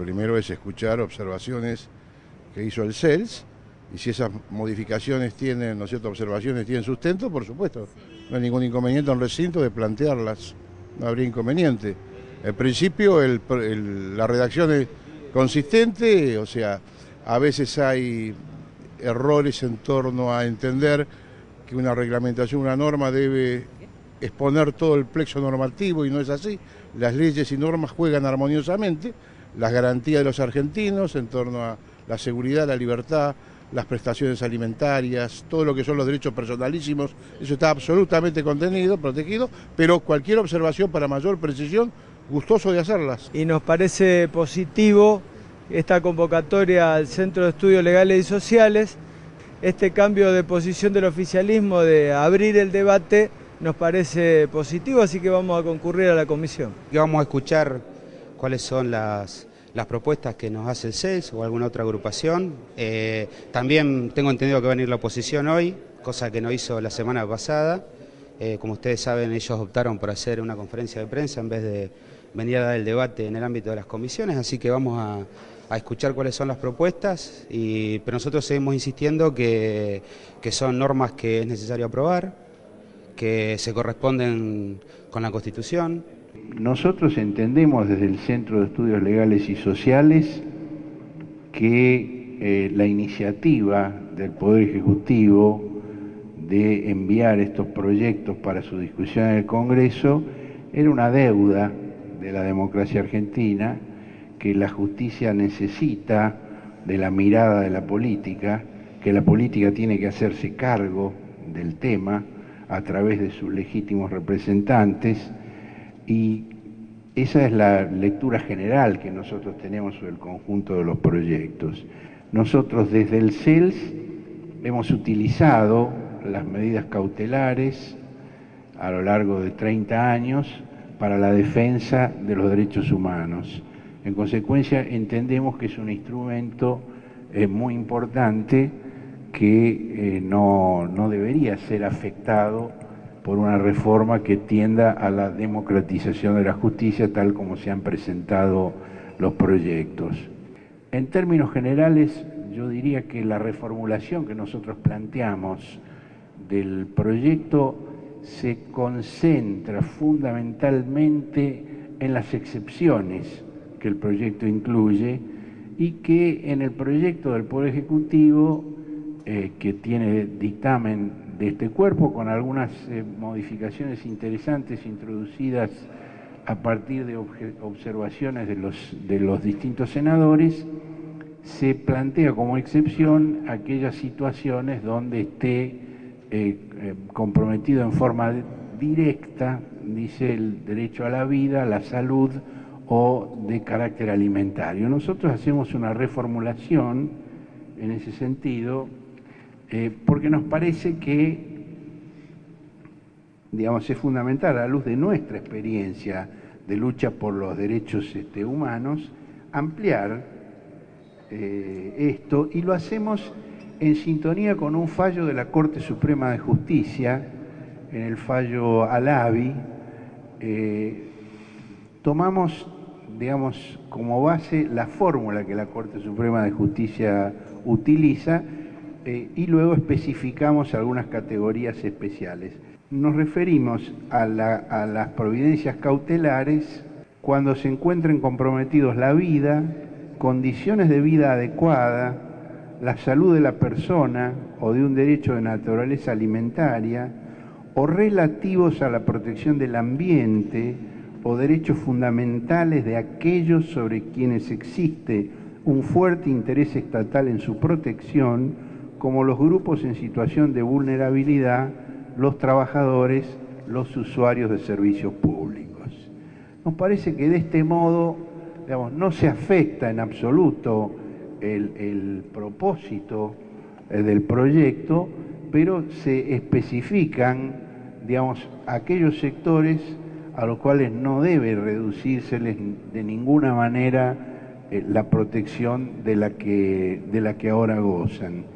Primero es escuchar observaciones que hizo el CELS y si esas modificaciones tienen, ¿no es observaciones tienen sustento, por supuesto, no hay ningún inconveniente en recinto de plantearlas, no habría inconveniente. En principio la redacción es consistente, o sea, a veces hay errores en torno a entender que una reglamentación, una norma debe exponer todo el plexo normativo y no es así. Las leyes y normas juegan armoniosamente, las garantías de los argentinos en torno a la seguridad, la libertad, las prestaciones alimentarias, todo lo que son los derechos personalísimos, eso está absolutamente contenido, protegido, pero cualquier observación para mayor precisión, gustoso de hacerlas. Y nos parece positivo esta convocatoria al Centro de Estudios Legales y Sociales, este cambio de posición del oficialismo de abrir el debate nos parece positivo, así que vamos a concurrir a la comisión. Y vamos a escuchar cuáles son las, propuestas que nos hace el CES o alguna otra agrupación. Eh, también tengo entendido que va a venir la oposición hoy, cosa que no hizo la semana pasada. Eh, como ustedes saben, ellos optaron por hacer una conferencia de prensa en vez de venir a dar el debate en el ámbito de las comisiones, así que vamos a, escuchar cuáles son las propuestas, y, pero nosotros seguimos insistiendo que son normas que es necesario aprobar, que se corresponden con la Constitución. Nosotros entendemos desde el Centro de Estudios Legales y Sociales que eh, la iniciativa del Poder Ejecutivo de enviar estos proyectos para su discusión en el Congreso era una deuda de la democracia argentina, que la justicia necesita de la mirada de la política, que la política tiene que hacerse cargo del tema a través de sus legítimos representantes y esa es la lectura general que nosotros tenemos sobre el conjunto de los proyectos. Nosotros desde el CELS hemos utilizado las medidas cautelares a lo largo de 30 años para la defensa de los derechos humanos. En consecuencia, entendemos que es un instrumento eh, muy importante que eh, no, no debería ser afectado por una reforma que tienda a la democratización de la justicia tal como se han presentado los proyectos. En términos generales, yo diría que la reformulación que nosotros planteamos del proyecto se concentra fundamentalmente en las excepciones que el proyecto incluye y que en el proyecto del Poder Ejecutivo eh, que tiene dictamen de este cuerpo, con algunas eh, modificaciones interesantes introducidas a partir de observaciones de los, de los distintos senadores, se plantea como excepción aquellas situaciones donde esté eh, comprometido en forma directa, dice el derecho a la vida, la salud o de carácter alimentario. Nosotros hacemos una reformulación en ese sentido eh, porque nos parece que, digamos, es fundamental a la luz de nuestra experiencia de lucha por los derechos este, humanos, ampliar eh, esto y lo hacemos en sintonía con un fallo de la Corte Suprema de Justicia, en el fallo Alavi, eh, tomamos, digamos, como base la fórmula que la Corte Suprema de Justicia utiliza eh, y luego especificamos algunas categorías especiales. Nos referimos a, las providencias cautelares cuando se encuentren comprometidos la vida, condiciones de vida adecuada, la salud de la persona o de un derecho de naturaleza alimentaria, o relativos a la protección del ambiente o derechos fundamentales de aquellos sobre quienes existe un fuerte interés estatal en su protección como los grupos en situación de vulnerabilidad, los trabajadores, los usuarios de servicios públicos. Nos parece que de este modo no se afecta en absoluto el, propósito eh, del proyecto, pero se especifican digamos, aquellos sectores a los cuales no debe reducírseles de ninguna manera eh, la protección de la que, de la que ahora gozan.